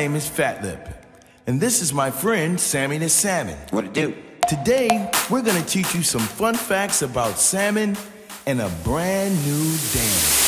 My name is Fatlip, and this is my friend Sammy the Salmon. What it do? Today, we're gonna teach you some fun facts about salmon and a brand new dance.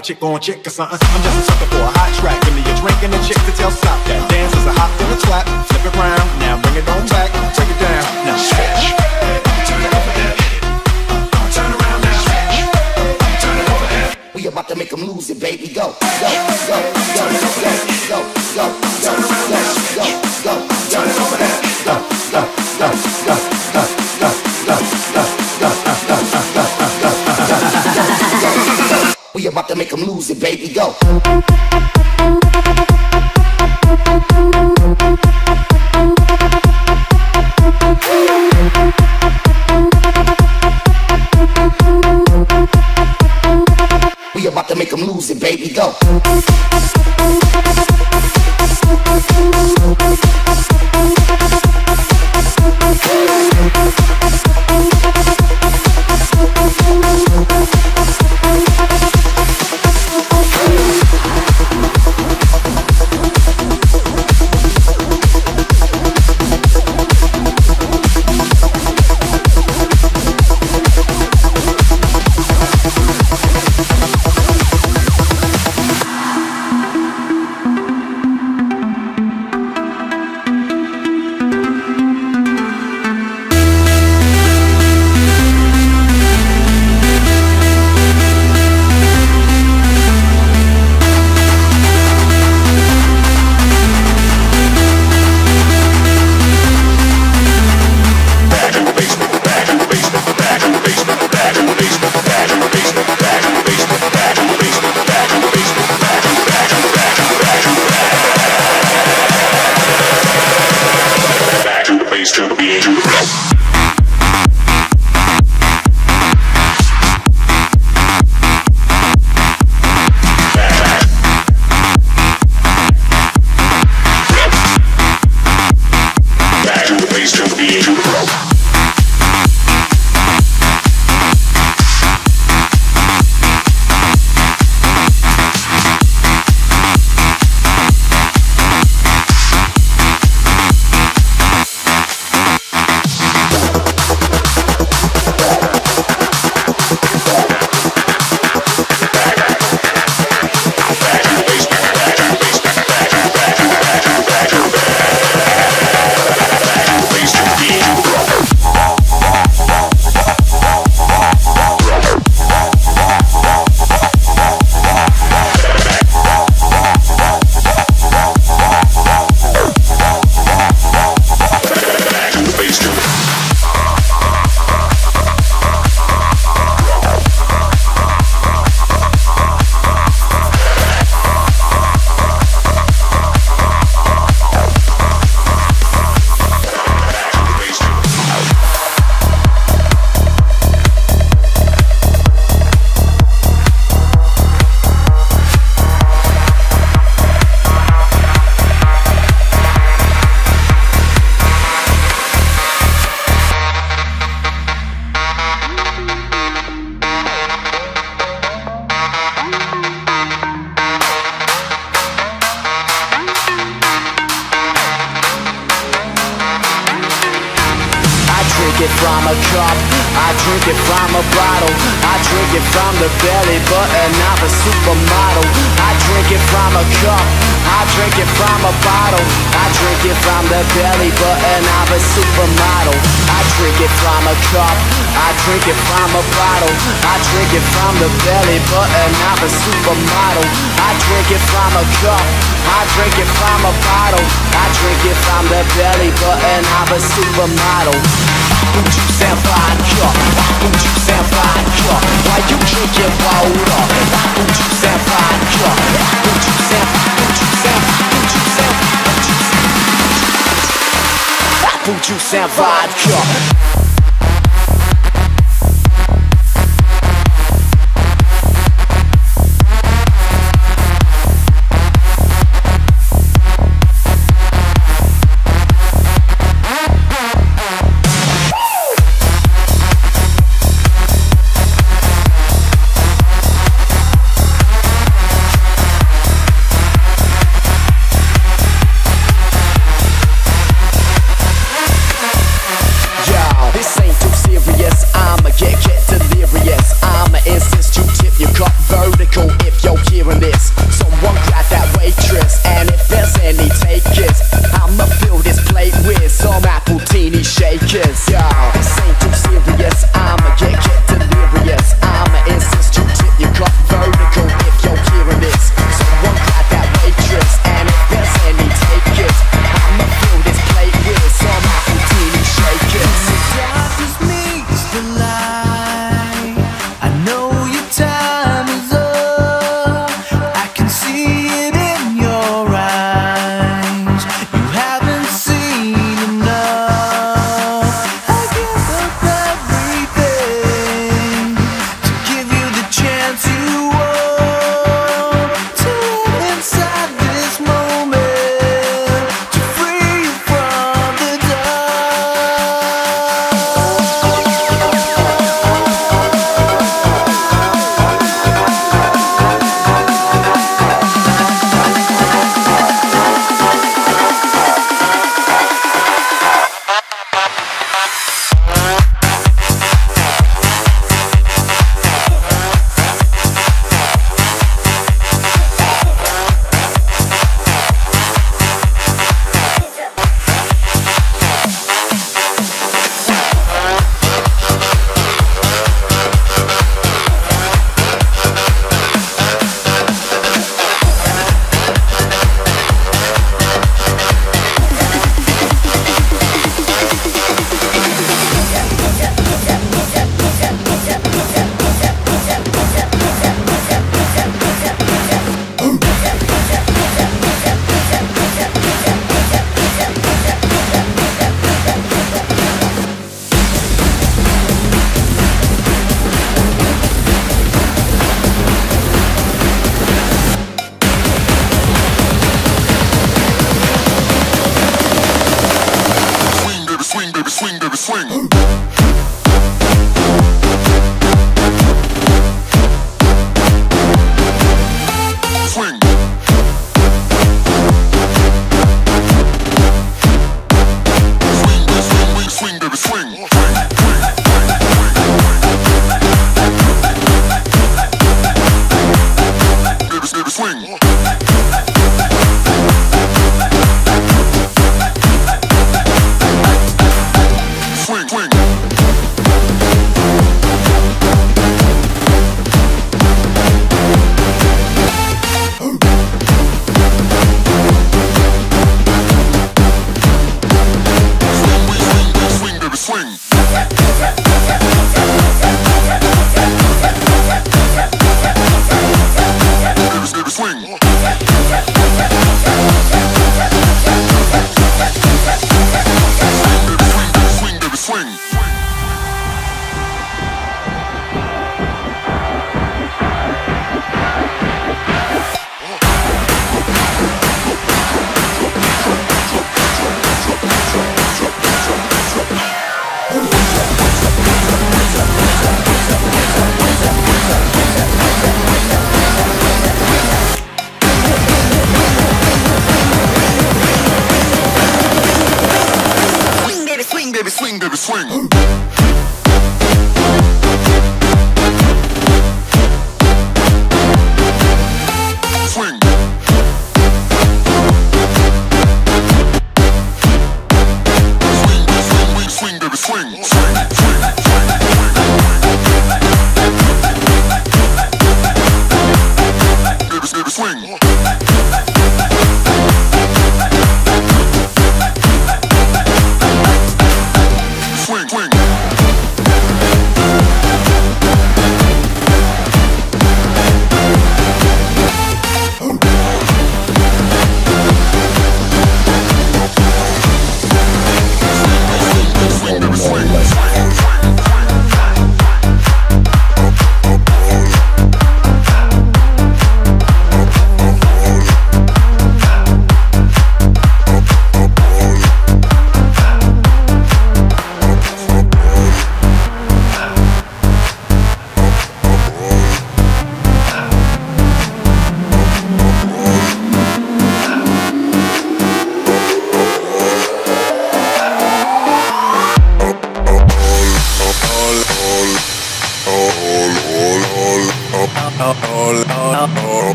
A chick on chick or something. I'm just a sucker for a hot track. Give me a drink and a chick to tell stop that. Dance is a hot to the clap. Flip it round, now bring it on back. Take it down, now stretch. Turn it over there. Turn around now. Turn it over there. We about to make them lose it, baby. Go, go, go, go, go, go, go, go, go, go, go, the belly button of a supermodel. I drink it from a cup, I drink it from a bottle. I drink it from the belly button of a supermodel. Apple juice and vodka, apple juice and vodka. Why you drinking water? Apple juice and vodka, juice and apple juice and apple juice and apple juice and vodka.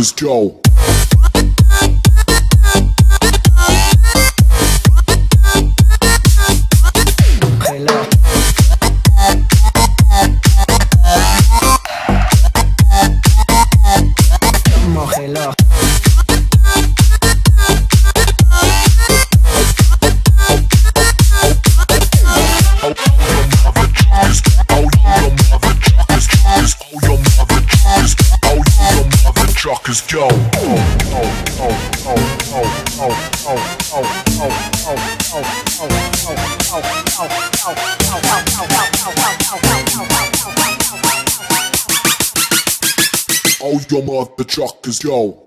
Mother truckers Tchau.